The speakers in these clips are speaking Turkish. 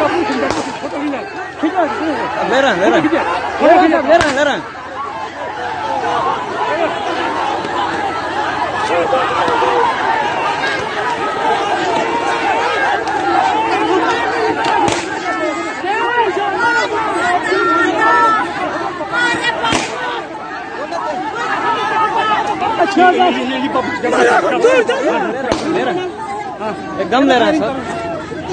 Veren, veren. Veren, veren, veren. Dur, dur, dur. एकदम ले रहा है सर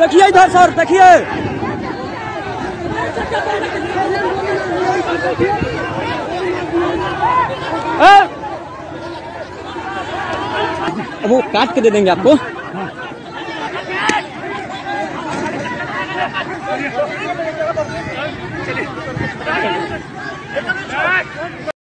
देखिए इधर सर देखिए हाँ। वो काट के दे देंगे आपको